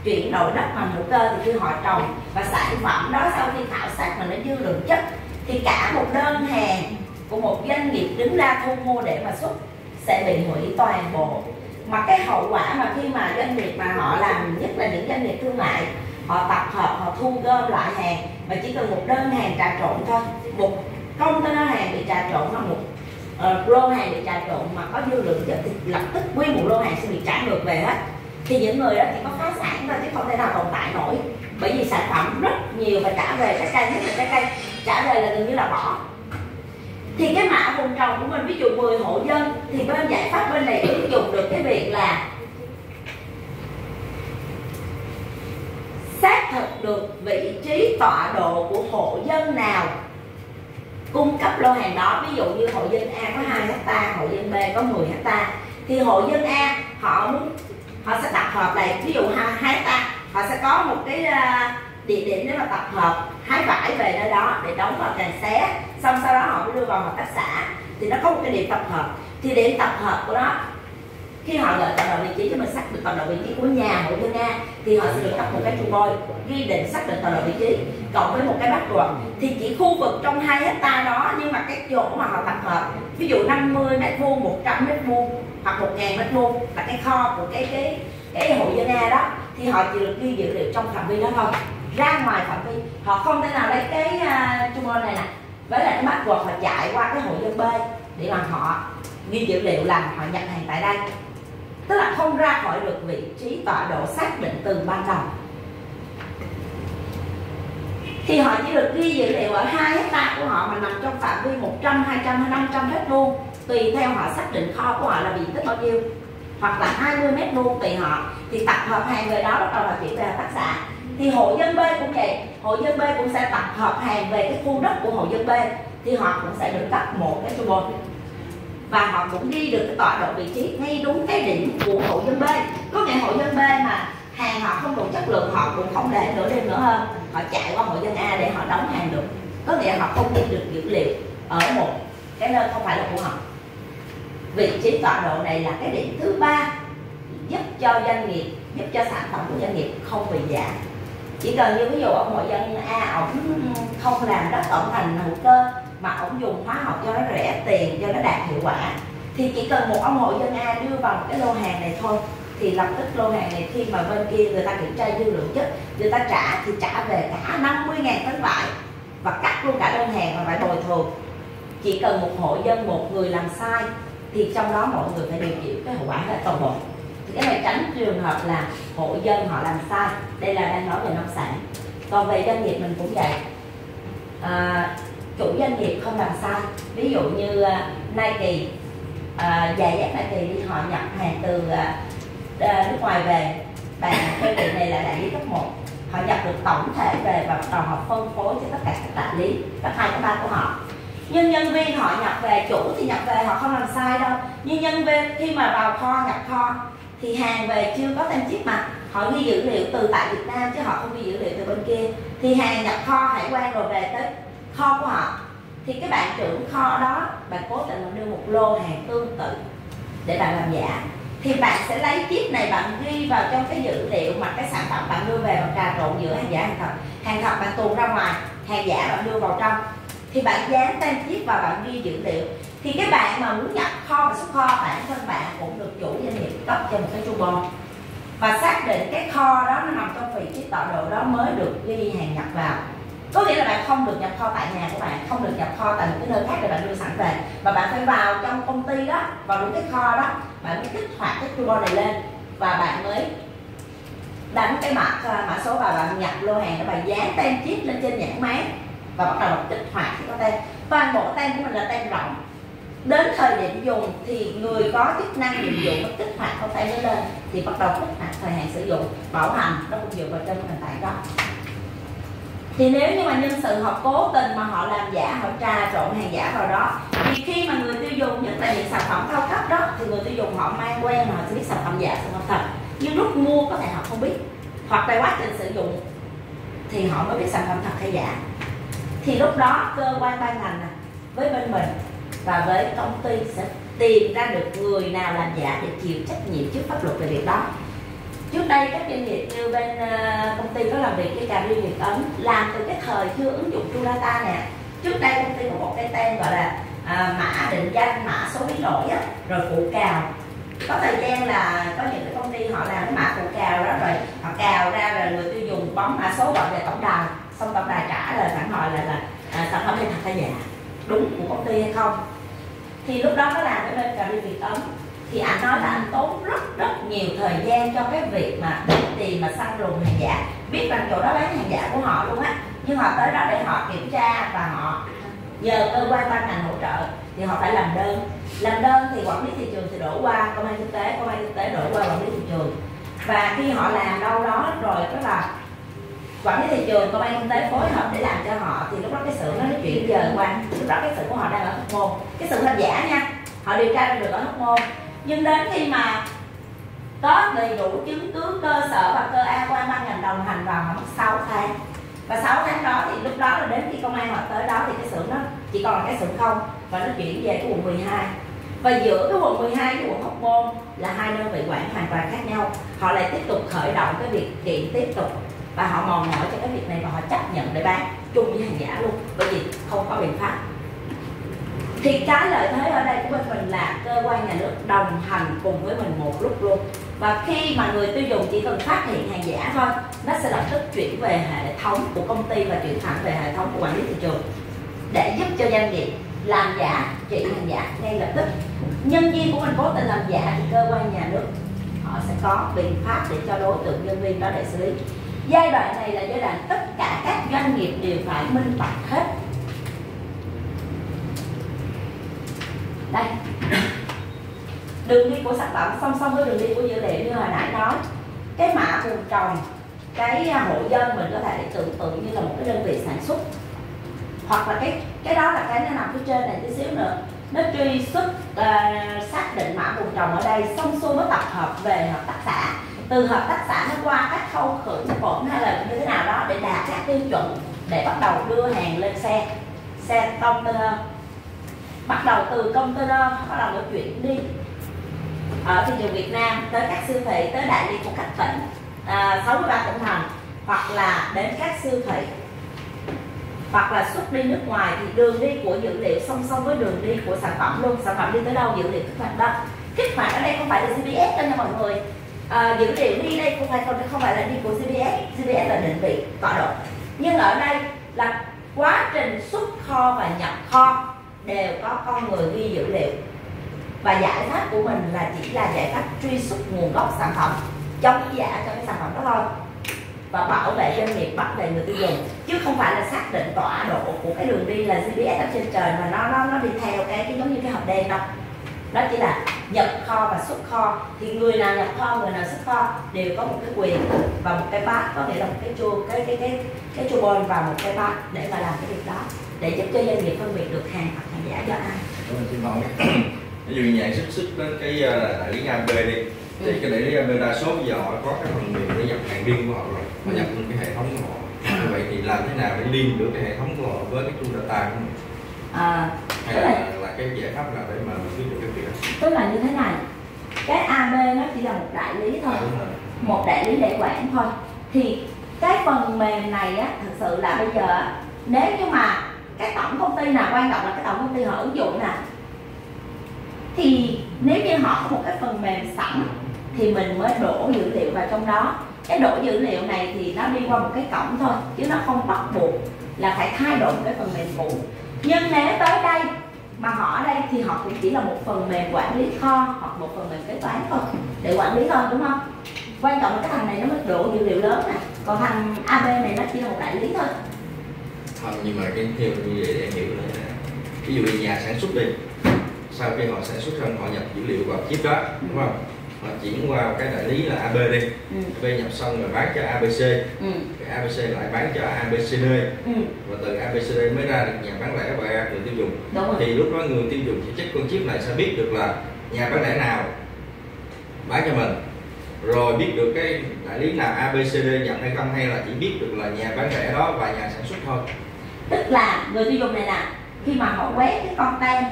chuyển đổi đất bằng hữu cơ thì khi họ trồng và sản phẩm đó sau khi khảo sát mà nó dư lượng chất thì cả một đơn hàng của một doanh nghiệp đứng ra thu mua để mà xuất sẽ bị hủy toàn bộ. Mà cái hậu quả mà khi mà doanh nghiệp mà họ làm nhất là những doanh nghiệp thương mại họ tập hợp họ thu gom lại hàng và chỉ cần một đơn hàng trà trộn thôi một container hàng bị trà trộn hoặc một uh, lô hàng bị trà trộn mà có dư lượng chất thì lập tức nguyên một lô hàng sẽ bị trả ngược về hết thì những người đó chỉ có phá sản thôi, chứ không thể nào tồn tại nổi. Bởi vì sản phẩm rất nhiều và trả về trái cây, nhất là trái cây. Trả về là gần như là bỏ. Thì cái mã vùng trồng của mình, ví dụ 10 hộ dân, thì bên giải pháp bên này ứng dụng được cái việc là xác thực được vị trí tọa độ của hộ dân nào cung cấp lô hàng đó. Ví dụ như hộ dân A có 2 hecta, hộ dân B có 10 hecta. Thì hộ dân A, họ muốn họ sẽ tập hợp lại. Ví dụ hai hecta họ sẽ có một cái ờ, địa điểm để mà tập hợp, hái vải về nơi đó để đóng vào càng xé, xong sau đó họ mới đưa vào hợp tác xã. Thì nó có một cái điểm tập hợp. Thì điểm tập hợp của nó, khi họ gửi tọa độ vị trí cho mình, xác định tọa độ vị trí của nhà hộ dân nga thì họ sẽ được cấp một cái trụ bôi ghi định xác định tọa độ vị trí, cộng với một cái bát ruột thì chỉ khu vực trong hai hecta đó, nhưng mà cái chỗ mà họ tập hợp, ví dụ 50 mét vuông 100 mét vuông hoặc 1 ngàn mét vuông là cái kho của cái cái cái hộ dân A đó thì họ chỉ được ghi dữ liệu trong phạm vi đó thôi. Ra ngoài phạm vi họ không thể nào lấy cái à, uh, trung này nè với lại cái mắt quật họ chạy qua cái hộ dân B để mà họ ghi dữ liệu là họ nhập hàng tại đây. Tức là không ra khỏi được vị trí tọa độ xác định từ ban đầu. Thì họ chỉ được ghi dữ liệu ở hai hecta của họ mà nằm trong phạm vi 100, 200 hay 500 mét vuông tùy theo họ xác định kho của họ là diện tích bao nhiêu. Hoặc là 20 mét vuông tùy họ. Thì tập hợp hàng về đó bắt đầu là chuyển về hợp tác xã. Thì hộ dân B cũng vậy. Hộ dân B cũng sẽ tập hợp hàng về cái khu đất của hộ dân B. Thì họ cũng sẽ được cấp một cái turbo và họ cũng ghi được cái tọa độ vị trí ngay đúng cái điểm của hộ dân B. Có nghĩa hộ dân B mà hàng họ không đủ chất lượng, họ cũng không để nửa đêm nữa hơn họ chạy qua hộ dân A để họ đóng hàng được. Có nghĩa họ không ghi được dữ liệu ở một cái nơi không phải là của họ vị trí tọa độ này là cái điểm thứ ba giúp cho doanh nghiệp, giúp cho sản phẩm của doanh nghiệp không bị giảm. Chỉ cần như ví dụ ông hội dân a, ổng không làm đất tổng thành hữu cơ, mà ổng dùng hóa học cho nó rẻ tiền, cho nó đạt hiệu quả, thì chỉ cần một ông hội dân a đưa vào một cái lô hàng này thôi, thì lập tức lô hàng này khi mà bên kia người ta kiểm tra dư lượng chất, người ta trả thì trả về cả 50 ngàn tấn vải, và cắt luôn cả đơn hàng và phải bồi thường. Chỉ cần một hộ dân, một người làm sai thì trong đó mọi người phải điều chỉnh cái hậu quả là toàn bộ. Cái này tránh trường hợp là hộ dân họ làm sai. Đây là đang nói về nông sản. Còn về doanh nghiệp mình cũng vậy. À, chủ doanh nghiệp không làm sai. Ví dụ như uh, Nike à, giày dép Nike đi họ nhập hàng từ uh, nước ngoài về. Và đơn vị này là đại lý cấp 1 họ nhập được tổng thể về và bắt đầu họ phân phối cho tất cả các đại lý các hai các ba của họ nhưng nhân viên họ nhập về chủ thì nhập về họ không làm sai đâu. Nhưng nhân viên khi mà vào kho, nhập kho thì hàng về chưa có tem chip mà. Họ ghi dữ liệu từ tại Việt Nam chứ họ không ghi dữ liệu từ bên kia. Thì hàng nhập kho hải quan rồi về tới kho của họ. Thì cái bạn trưởng kho đó, bạn cố tình đưa một lô hàng tương tự để bạn làm giả. Thì bạn sẽ lấy chip này bạn ghi vào trong cái dữ liệu mà cái sản phẩm bạn đưa về bạn trà trộn giữa hàng giả hàng thật. Hàng thật bạn tuồn ra ngoài, hàng giả bạn đưa vào trong thì bạn dán tem chip và bạn ghi dữ liệu. Thì cái bạn mà muốn nhập kho và xuất kho, bản thân bạn cũng được chủ doanh nghiệp cấp cho một cái bon và xác định cái kho đó nó nằm trong vị trí tọa độ đó mới được ghi hàng nhập vào. Có nghĩa là bạn không được nhập kho tại nhà của bạn, không được nhập kho tại một cái nơi khác để bạn đưa sẵn về. Mà bạn phải vào trong công ty đó, vào đúng cái kho đó, bạn mới kích hoạt cái coupon này lên. Và bạn mới đánh cái mã mã số vào bạn nhập lô hàng đó. Bạn dán tem chip lên trên nhãn máy và bắt đầu kích hoạt cái có tem toàn bộ tem của mình là tem rộng. Đến thời điểm dùng thì người có chức năng dụng dụng nó kích hoạt con tay nó lên thì bắt đầu kích hoạt thời hạn sử dụng, bảo hành, nó cũng dựa vào trên nền tảng đó. Thì nếu như mà nhân sự họ cố tình mà họ làm giả, họ trà trộn hàng giả vào đó, thì khi mà người tiêu dùng nhất là những sản phẩm cao cấp đó, thì người tiêu dùng họ mang quen mà họ sẽ biết sản phẩm giả, sản phẩm thật. Nhưng lúc mua có thể họ không biết, hoặc là quá trình sử dụng thì họ mới biết sản phẩm thật hay giả thì lúc đó cơ quan ban ngành này, với bên mình và với công ty sẽ tìm ra được người nào làm giả để chịu trách nhiệm trước pháp luật về việc đó. Trước đây các doanh nghiệp như bên ờ, công ty có làm việc với cà ri việt ấn làm từ cái thời chưa ứng dụng Trulata nè. Trước đây công ty có một cái tên gọi là à, mã định danh mã số biến đổi á, rồi phụ cào. Có thời gian là có những cái công ty họ làm cái mã phụ cào đó rồi họ cào ra rồi người tiêu dùng bấm mã số gọi về tổng đài xong tổng đài trả lời phản hồi là là à, sản phẩm này thật hay giả? Đúng của công ty hay không? Thì lúc đó có làm cái bên cà ri việt ấn. Thì anh nói là anh tốn rất rất nhiều thời gian cho cái việc mà đi tìm mà săn lùng hàng giả. Biết rằng chỗ đó bán hàng giả của họ luôn á. Nhưng họ tới đó để họ kiểm tra và họ nhờ cơ quan ban ngành hỗ trợ thì họ phải làm đơn. Làm đơn thì quản lý thị trường thì đổ qua công an kinh tế công an kinh tế đổ qua quản lý thị trường. Và khi họ làm đâu đó rồi tức là quản lý thị trường công an kinh tế phối hợp để làm cho họ, thì lúc đó cái xưởng nó nó chuyển giờ qua lúc đó cái xưởng của họ đang ở hóc môn. Cái xưởng thật giả nha, họ điều tra được ở hóc môn. Nhưng đến khi mà có đầy đủ chứng cứ cơ sở và cơ a quan ban ngành đồng hành vào khoảng mất 6 tháng. Và 6 tháng đó thì lúc đó là đến khi công an họ tới đó thì cái xưởng nó chỉ còn là cái xưởng không, và nó chuyển về cái quận 12 và giữa cái quận 12 với quận Hóc Môn là hai đơn vị quản hoàn toàn khác nhau. Họ lại tiếp tục khởi động cái việc kiện tiếp tục và họ mòn mỏi cho cái việc này và họ chấp nhận để bán chung với hàng giả luôn. Bởi vì không có biện pháp. Thì cái lợi thế ở đây của bên mình là cơ quan nhà nước đồng hành cùng với mình một lúc luôn. Và khi mà người tiêu dùng chỉ cần phát hiện hàng giả thôi, nó sẽ lập tức chuyển về hệ thống của công ty và chuyển thẳng về hệ thống của quản lý thị trường. Để giúp cho doanh nghiệp làm giả, trị hàng giả ngay lập tức. Nhân viên của mình cố tình làm giả thì cơ quan nhà nước họ sẽ có biện pháp để cho đối tượng nhân viên đó để xử lý giai đoạn này là giai đoạn tất cả các doanh nghiệp đều phải minh bạch hết. Đây. Đường đi của sản phẩm song song với đường đi của dữ liệu như hồi nãy nói. Cái mã vùng trồng cái à, hộ dân mình có thể tưởng tượng như là một cái đơn vị sản xuất. Hoặc là cái cái đó là cái nó nằm phía trên này tí xíu nữa. Nó truy xuất uh, xác định mã vùng trồng ở đây xong xuôi với tập hợp về hợp tác xã từ hợp tác xã nó qua các khâu khử khuẩn hay là như thế nào đó để đạt các tiêu chuẩn để bắt đầu đưa hàng lên xe xe container. Bắt đầu từ container bắt đầu nó chuyển đi. Ở thị trường Việt Nam tới các siêu thị tới đại lý của các tỉnh à, 63 tỉnh thành hoặc là đến các siêu thị. Hoặc là xuất đi nước ngoài thì đường đi của dữ liệu song song với đường đi của sản phẩm luôn. Sản phẩm đi tới đâu dữ liệu kích hoạt đó. Kích hoạt ở đây không phải là GPS đâu nha mọi người à, dữ liệu đi đây không phải không phải là đi của CBS, CBS là định vị tọa độ. Nhưng ở đây là quá trình xuất kho và nhập kho đều có con người ghi dữ liệu. Và giải pháp của mình là chỉ là giải pháp truy xuất nguồn gốc sản phẩm chống giả cho cái sản phẩm đó thôi. Và bảo vệ doanh nghiệp bảo vệ người tiêu dùng. Chứ không phải là xác định tọa độ của cái đường đi là GPS ở trên trời mà nó nó nó đi theo cái, cái giống như cái hộp đen đâu đó chỉ là nhập kho và xuất kho. Thì người nào nhập kho người nào xuất kho đều có một cái quyền và một cái bát có nghĩa là một cái chua cái cái cái cái chua bon và một cái bát để mà làm cái việc đó để giúp cho doanh nghiệp phân biệt được hàng thật hàng giả do ai. Xin hỏi <clears throat> ví dụ như xuất xuất đến cái ờ, đại lý AB đi. Thì Ừ. cái đại lý AB đa số bây giờ họ có cái phần mềm để nhập hàng riêng của họ rồi. Họ Ừ. nhập lên cái hệ thống của họ. Như vậy thì làm thế nào để liên được cái hệ thống của họ với cái tool data của mình? À, tức là cái giải pháp nào để mà mình biết được cái việc đó? Tức là như thế này cái AB nó chỉ là một đại lý thôi. Một đại lý để quản thôi. Thì cái phần mềm này á thực sự là bây giờ á, nếu như mà cái tổng công ty nào quan trọng là cái tổng công ty họ ứng dụng nè thì nếu như họ có một cái phần mềm sẵn thì mình mới đổ dữ liệu vào trong đó. Cái đổ dữ liệu này thì nó đi qua một cái cổng thôi chứ nó không bắt buộc là phải thay đổi một cái phần mềm cũ. Nhưng nếu tới đây mà họ ở đây thì họ cũng chỉ là một phần mềm quản lý kho hoặc một phần mềm kế toán thôi, để quản lý thôi, đúng không? Quan trọng là cái thằng này nó mới đổ dữ liệu lớn nè. Còn thằng AB này nó chỉ là một đại lý thôi. Không nhưng mà cái theo như vậy để hiểu là ví dụ như nhà sản xuất đi, sau khi họ sản xuất xong họ nhập dữ liệu vào chip đó, đúng không? Họ chuyển qua cái đại lý là AB đi. Ừ. AB nhập xong rồi bán cho ABC Ừ. cái ABC lại bán cho ABCD Ừ. và từ ABCD mới ra được nhà bán lẻ và người tiêu dùng. Đúng rồi. Thì lúc đó người tiêu dùng chỉ check con chip này sẽ biết được là nhà bán lẻ nào bán cho mình. Rồi biết được cái đại lý nào ABCD nhận hay không hay là chỉ biết được là nhà bán lẻ đó và nhà sản xuất thôi. Tức là người tiêu dùng này nè khi mà họ quét cái con tem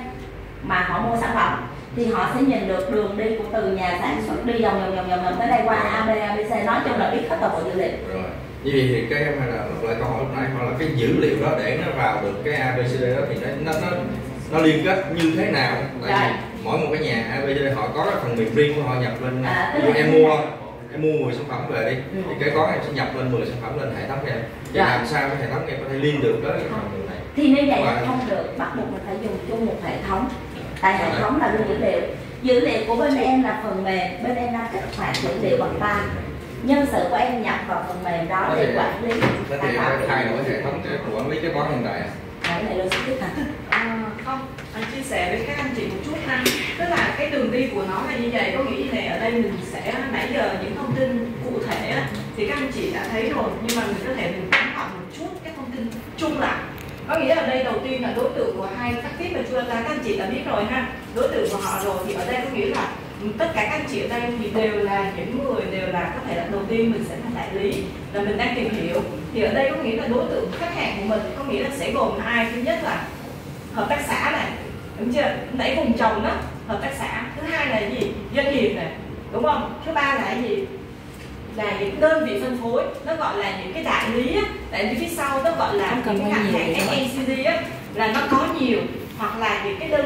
mà họ mua sản phẩm thì họ sẽ nhìn được đường đi của từ nhà sản xuất đi vòng vòng vòng vòng vòng tới đây qua AB ABC nói chung là biết hết toàn bộ dữ liệu rồi như vậy thì cái em là lại câu hỏi lúc nãy hoặc là cái dữ liệu đó để nó vào được cái ABCD đó thì nó nó nó, liên kết như thế nào tại Rồi. vì mỗi một cái nhà ABCD họ có cái phần mềm riêng của họ nhập lên À, là em mua này. em mua 10 sản phẩm về đi Ừ. thì cái gói em sẽ nhập lên 10 sản phẩm lên hệ thống em thì Rồi. làm sao cái hệ thống em có thể liên được tới cái phần mềm này thì nếu vậy không được bắt buộc mình phải dùng chung một hệ thống tại hệ thống là lưu dữ liệu. Dữ liệu của bên em là phần mềm bên em đang kích hoạt dữ liệu bằng tay. Nhân sự của em nhập vào phần mềm đó để quản lý thế thì em thay đổi hệ thống để quản lý cái gói hiện tại à? cái này logistics hả À, không, anh chia sẻ với các anh chị một chút ha. Tức là cái đường đi của nó là như vậy. Có nghĩa này, ở đây mình sẽ nãy giờ những thông tin cụ thể á, Thì các anh chị đã thấy rồi. Nhưng mà mình có thể mình tóm gọn một chút cái thông tin chung lại có nghĩa là đây đầu tiên là đối tượng của hai các tiếp mà chưa ta các anh chị đã biết rồi ha. Đối tượng của họ rồi thì ở đây có nghĩa là tất cả các anh chị ở đây thì đều là những người đều là có thể là đầu tiên mình sẽ là đại lý là mình đang tìm hiểu. Thì ở đây có nghĩa là đối tượng khách hàng của mình có nghĩa là sẽ gồm hai. Thứ nhất là hợp tác xã này, đúng chưa? Nãy vùng trồng đó, hợp tác xã. Thứ hai là gì? Doanh nghiệp này, đúng không? Thứ ba là gì? Là những đơn vị phân phối nó gọi là những cái đại lý á tại vì phía sau nó gọi là những cái phải hàng. FNCD á là nó có nhiều hoặc là những cái đơn